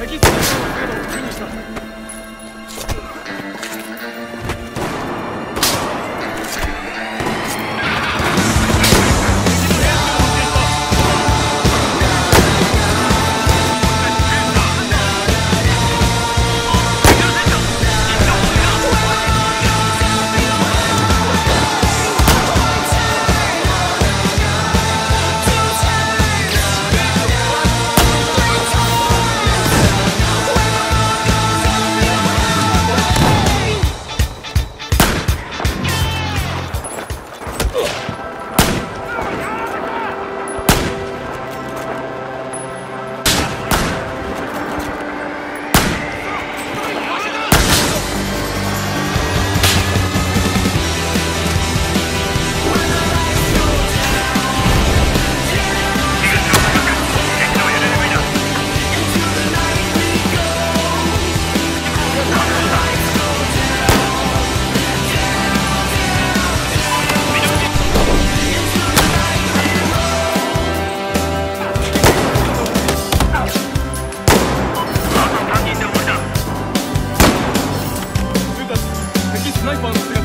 Like he's gonna finish something. Come